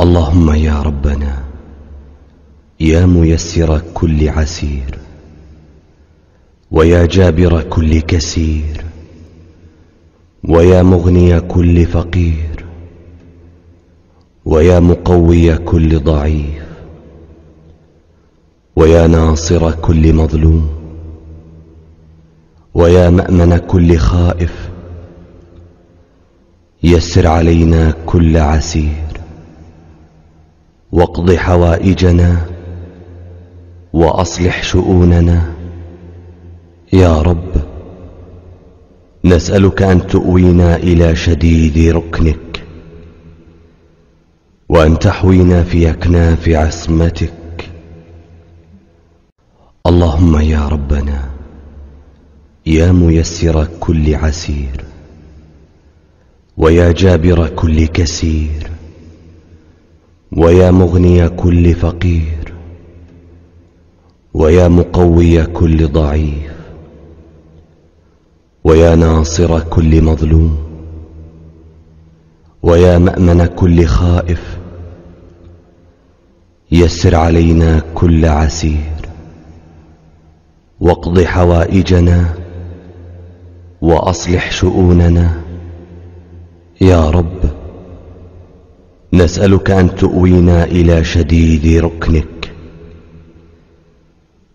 اللهم يا ربنا يا ميسر كل عسير ويا جابر كل كسير ويا مغني كل فقير ويا مقوي كل ضعيف ويا ناصر كل مظلوم ويا مأمن كل خائف يسر علينا كل عسير. واقض حوائجنا وأصلح شؤوننا. يا رب نسألك أن تؤوينا إلى شديد ركنك وأن تحوينا في أكناف عصمتك. اللهم يا ربنا يا ميسر كل عسير ويا جابر كل كسير. ويا مغني كل فقير ويا مقوي كل ضعيف ويا ناصر كل مظلوم ويا مأمن كل خائف يسر علينا كل عسير واقض حوائجنا وأصلح شؤوننا. يا رب نسألك أن تؤوينا إلى شديد ركنك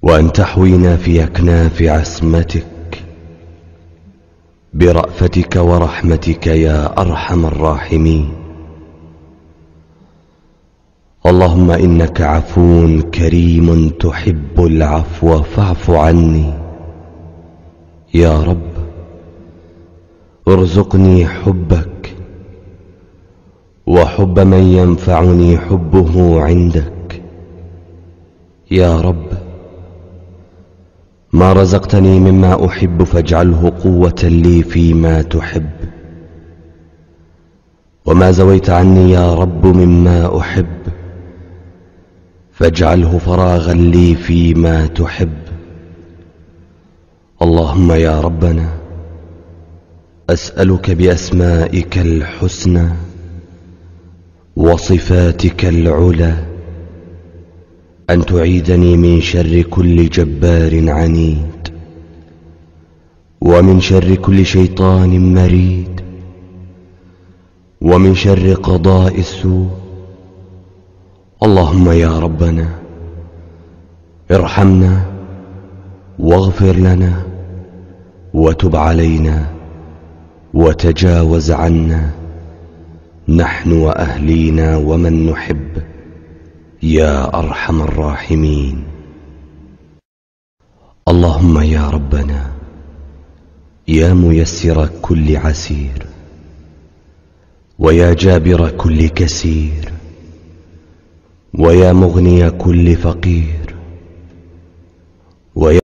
وأن تحوينا في أكناف عصمتك. برأفتك ورحمتك يا أرحم الراحمين. اللهم إنك عفو كريم تحب العفو فاعف عني. يا رب ارزقني حبك وحب من ينفعني حبه عندك. يا رب ما رزقتني مما أحب فاجعله قوة لي فيما تحب. وما زويت عني يا رب مما أحب فاجعله فراغا لي فيما تحب. اللهم يا ربنا أسألك بأسمائك الحسنى. وصفاتك العلى أن تعيدني من شر كل جبار عنيد ومن شر كل شيطان مريد ومن شر قضاء السوء اللهم يا ربنا ارحمنا واغفر لنا وتب علينا وتجاوز عنا نحن وأهلينا ومن نحب. يا أرحم الراحمين. اللهم يا ربنا يا ميسر كل عسير ويا جابر كل كسير ويا مغني كل فقير ويا